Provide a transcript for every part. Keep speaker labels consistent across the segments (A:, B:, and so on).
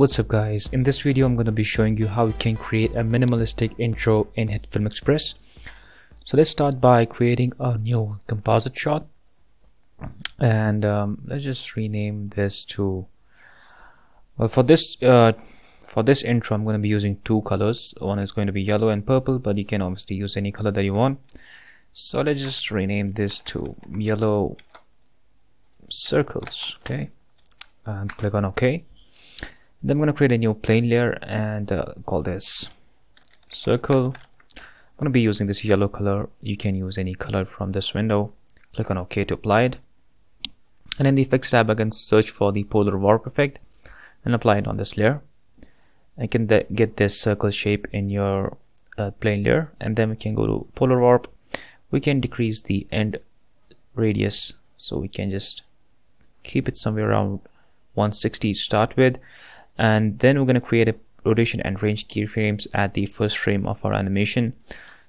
A: What's up guys, in this video I'm going to be showing you how you can create a minimalistic intro in HitFilm Express. So let's start by creating a new composite shot. And um, let's just rename this to well for this uh, for this intro I'm going to be using two colors. One is going to be yellow and purple but you can obviously use any color that you want. So let's just rename this to yellow circles okay? And click on OK then I'm going to create a new plane layer and uh, call this circle. I'm going to be using this yellow color. You can use any color from this window. Click on OK to apply it. And in the effects tab I can search for the polar warp effect and apply it on this layer. I can get this circle shape in your uh, plane layer and then we can go to polar warp. We can decrease the end radius so we can just keep it somewhere around 160 to start with and then we're going to create a rotation and range keyframes at the first frame of our animation.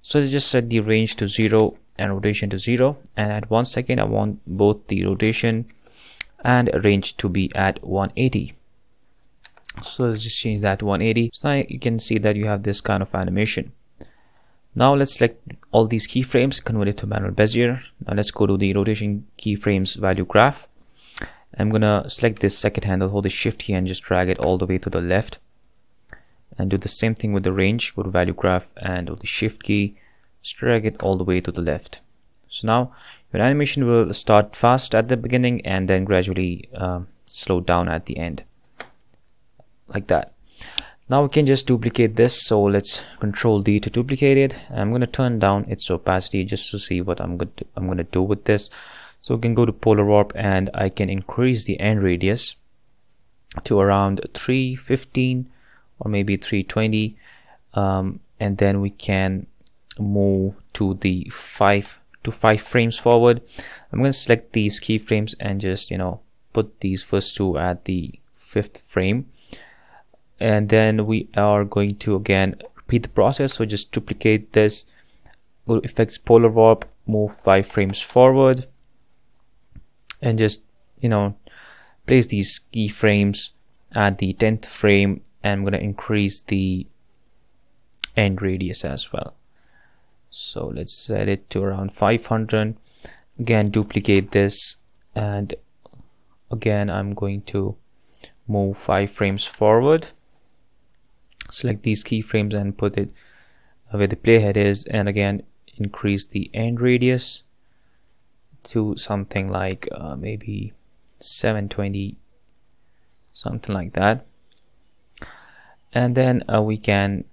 A: So let's just set the range to 0 and rotation to 0 and at one second I want both the rotation and range to be at 180 so let's just change that to 180 so now you can see that you have this kind of animation. Now let's select all these keyframes convert it to manual bezier. Now let's go to the rotation keyframes value graph I'm gonna select this second handle hold the shift key and just drag it all the way to the left. And do the same thing with the range go to value graph and hold the shift key. Just drag it all the way to the left. So now your animation will start fast at the beginning and then gradually um, slow down at the end. Like that. Now we can just duplicate this. So let's control D to duplicate it. I'm to turn down its opacity just to see what I'm to do with this so we can go to polar warp and I can increase the end radius to around 315 or maybe 320 um, and then we can move to the 5 to 5 frames forward. I'm going to select these keyframes and just you know put these first two at the fifth frame. And then we are going to again repeat the process. So just duplicate this go to effects polar warp move 5 frames forward and just you know place these keyframes at the 10th frame and I'm going to increase the end radius as well. So let's set it to around 500 again duplicate this and again I'm going to move five frames forward. Select these keyframes and put it where the playhead is and again increase the end radius to something like uh, maybe 720 something like that. And then uh, we can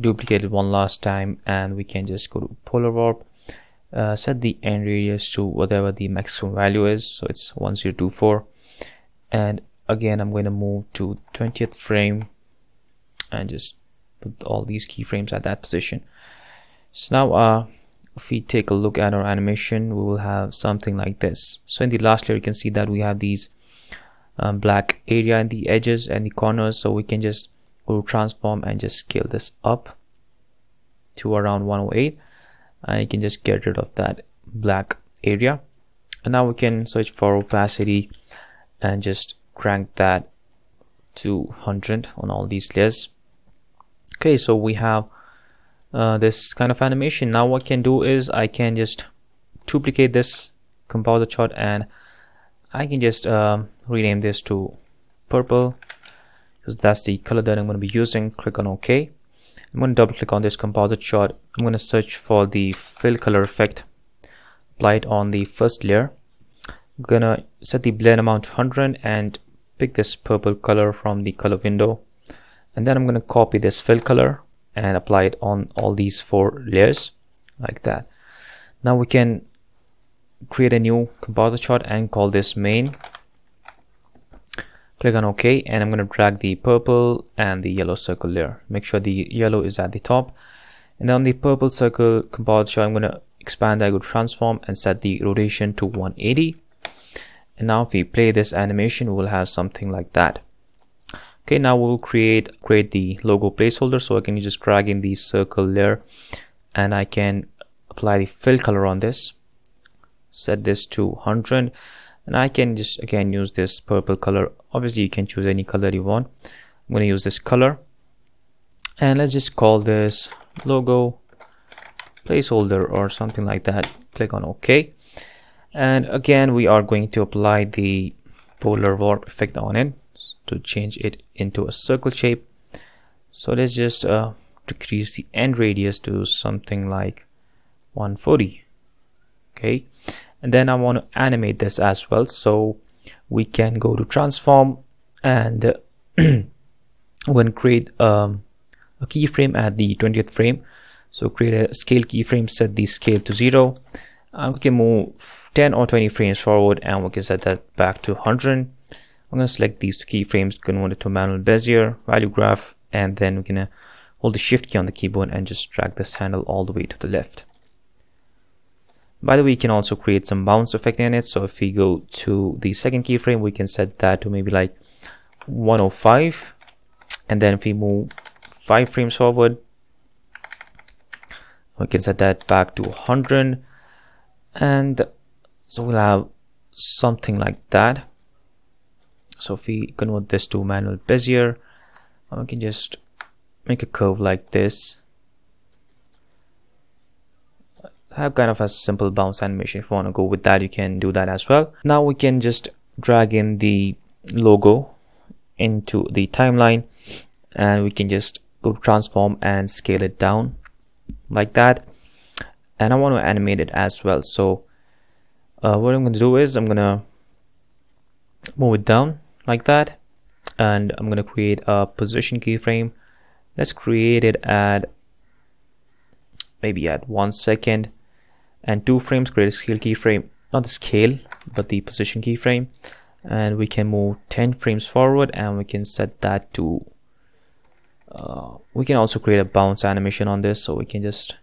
A: duplicate it one last time and we can just go to polar warp uh, set the end radius to whatever the maximum value is. So it's 1024 and again I'm going to move to 20th frame and just put all these keyframes at that position. So now uh, if we take a look at our animation we will have something like this. So in the last layer you can see that we have these um, black area in the edges and the corners. So we can just go transform and just scale this up to around 108 and you can just get rid of that black area. And now we can search for opacity and just crank that to 100 on all these layers. Okay so we have uh, this kind of animation. Now what I can do is I can just duplicate this composite shot and I can just um, rename this to purple because that's the color that I'm going to be using. Click on OK. I'm going to double click on this composite shot I'm going to search for the fill color effect apply it on the first layer. I'm gonna set the blend amount to 100 and pick this purple color from the color window. And then I'm going to copy this fill color and apply it on all these four layers like that. Now we can create a new composite shot and call this main. Click on ok and I'm going to drag the purple and the yellow circle layer make sure the yellow is at the top. And on the purple circle composite shot I'm going to expand I go transform and set the rotation to 180 and now if we play this animation we'll have something like that okay now we'll create create the logo placeholder. So I can just drag in the circle layer and I can apply the fill color on this. Set this to 100 and I can just again use this purple color. Obviously you can choose any color you want. I'm going to use this color. And let's just call this logo placeholder or something like that. Click on ok. And again we are going to apply the polar warp effect on it to change it into a circle shape. So let's just uh, decrease the end radius to something like 140 okay? And then I want to animate this as well. So we can go to transform and uh, going to create um, a keyframe at the 20th frame. So create a scale keyframe set the scale to zero. And we can move 10 or 20 frames forward and we can set that back to 100 I'm going to select these two keyframes convert it to manual bezier value graph and then we're going to hold the shift key on the keyboard and just drag this handle all the way to the left by the way, you can also create some bounce effect in it. So if we go to the second keyframe, we can set that to maybe like 105. And then if we move five frames forward, we can set that back to 100. And so we'll have something like that. So if we convert this to manual bezier, we can just make a curve like this. Have kind of a simple bounce animation. If you want to go with that you can do that as well. Now we can just drag in the logo into the timeline. And we can just go to transform and scale it down like that. And I want to animate it as well. So uh, what I'm going to do is I'm going to move it down like that. And I'm to create a position keyframe. Let's create it at maybe at one second. And two frames create a scale keyframe. Not the scale but the position keyframe. And we can move 10 frames forward and we can set that to uh, we can also create a bounce animation on this. So we can just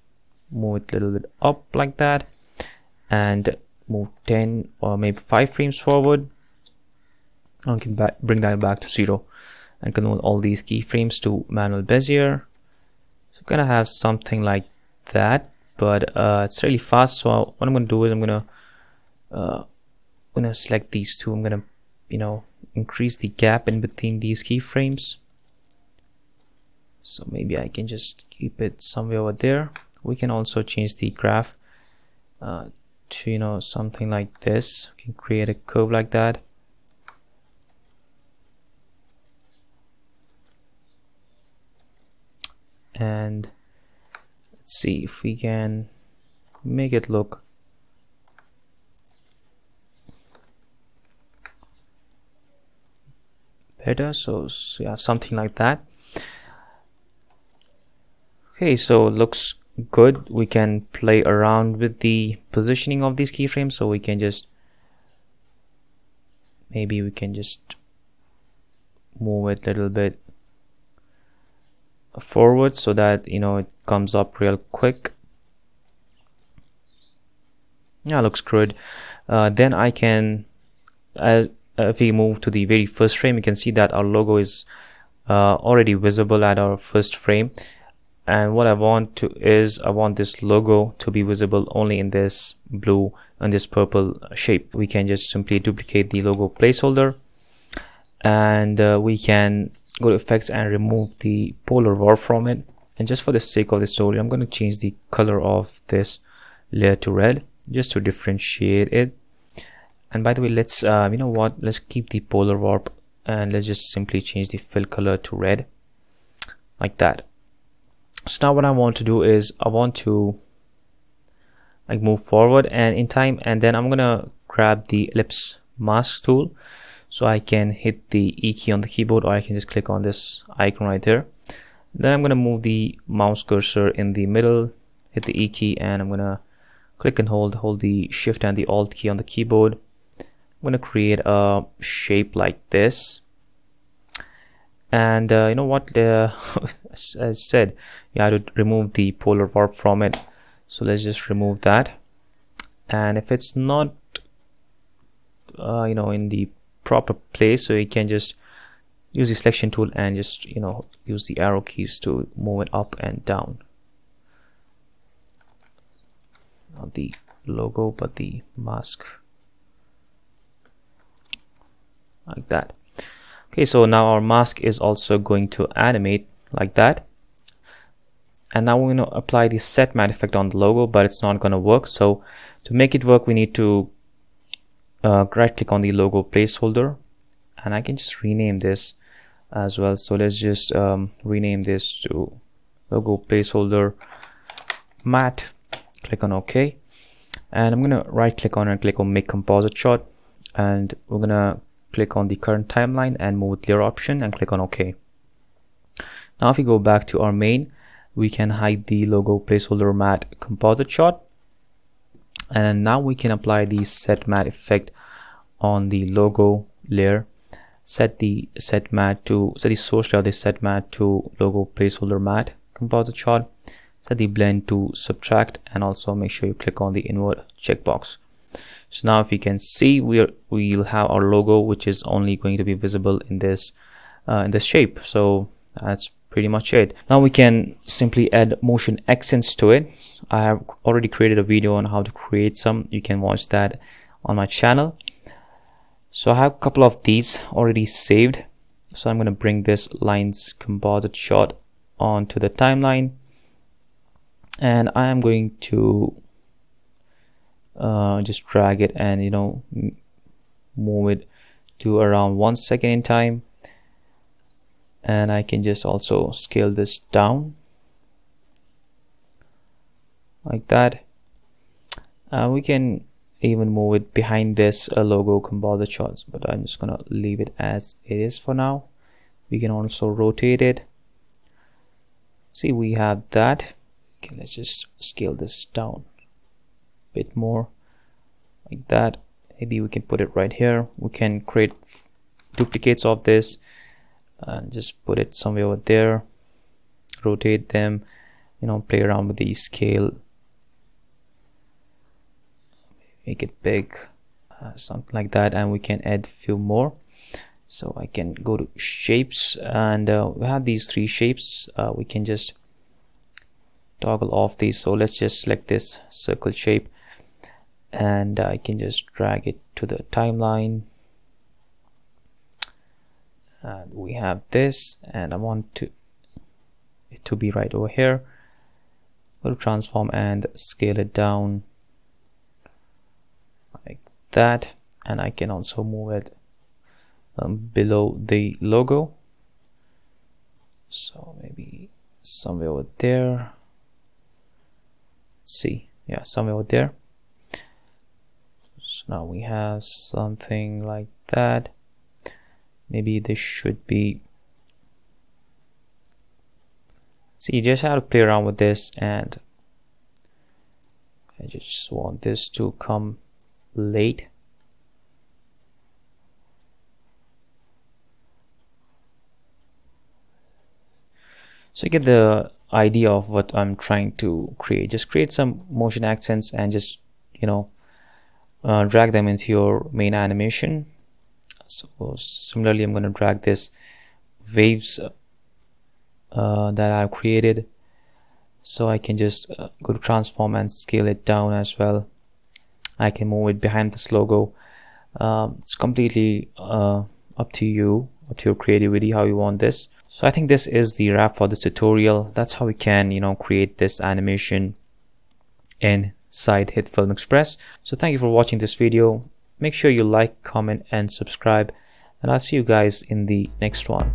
A: move it a little bit up like that. And move 10 or maybe 5 frames forward we can bring that back to zero. And convert all these keyframes to manual bezier. So gonna have something like that but uh, it's really fast. So what I'm gonna do is I'm gonna uh, gonna select these two. I'm gonna you know increase the gap in between these keyframes. So maybe I can just keep it somewhere over there. We can also change the graph uh, to you know something like this. We can create a curve like that and let's see if we can make it look better. So, yeah something like that. Okay so looks good. We can play around with the positioning of these keyframes. So we can just maybe we can just move it a little bit forward so that you know it comes up real quick. Yeah looks good. Uh, then I can uh, if we move to the very first frame you can see that our logo is uh, already visible at our first frame. And what I want to is I want this logo to be visible only in this blue and this purple shape. We can just simply duplicate the logo placeholder. And uh, we can go to effects and remove the polar warp from it. And just for the sake of the story I'm going to change the color of this layer to red just to differentiate it. And by the way let's uh, you know what? Let's keep the polar warp and let's just simply change the fill color to red like that. So now what I want to do is I want to like move forward and in time and then I'm gonna grab the ellipse mask tool so I can hit the E key on the keyboard or I can just click on this icon right there then I'm gonna move the mouse cursor in the middle hit the E key and I'm gonna click and hold hold the shift and the alt key on the keyboard. I'm gonna create a shape like this. And uh, you know what uh, as I said you have to remove the polar warp from it. So let's just remove that. And if it's not uh, you know in the proper place so you can just use the selection tool and just you know use the arrow keys to move it up and down. Not the logo but the mask. Like that. Okay so now our mask is also going to animate like that. And now we're going to apply the set matte effect on the logo but it's not going to work. So to make it work we need to uh, right click on the logo placeholder and I can just rename this as well. So let's just um, rename this to logo placeholder. Matte click on ok. And I'm gonna right click on and click on make composite shot. And we're gonna click on the current timeline and move layer option and click on ok. Now if we go back to our main we can hide the logo placeholder matte composite shot and now we can apply the set matte effect on the logo layer. Set the set matte to set the source layer of the set matte to logo placeholder matte composite shot set the blend to subtract and also make sure you click on the invert checkbox. So now if you can see we we'll have our logo which is only going to be visible in this uh, in this shape. So that's pretty much it. Now we can simply add motion accents to it. I have already created a video on how to create some. You can watch that on my channel. So i have a couple of these already saved. So i'm going to bring this lines composite shot onto the timeline. And i am going to uh, just drag it and you know move it to around one second in time and I can just also scale this down like that. Uh, we can even move it behind this uh, logo composite shots but I'm just gonna leave it as it is for now. We can also rotate it. See we have that. Okay let's just scale this down a bit more like that. Maybe we can put it right here. We can create duplicates of this and just put it somewhere over there. Rotate them you know play around with the scale. Make it big uh, something like that and we can add a few more. So I can go to shapes and uh, we have these three shapes. Uh, we can just toggle off these. So let's just select this circle shape and I can just drag it to the timeline and we have this and I want to it to be right over here. To transform and scale it down like that. And I can also move it um, below the logo. So maybe somewhere over there. Let's see. Yeah somewhere over there. So now we have something like that maybe this should be. See you just have to play around with this and I just want this to come late. So you get the idea of what I'm trying to create. Just create some motion accents and just you know uh, drag them into your main animation so similarly I'm going to drag this waves uh, that I've created. So I can just uh, go to transform and scale it down as well. I can move it behind this logo. Um, it's completely uh, up to you up to your creativity how you want this. So I think this is the wrap for this tutorial. That's how we can you know create this animation inside HitFilm Express. So thank you for watching this video Make sure you like, comment, and subscribe. And I'll see you guys in the next one.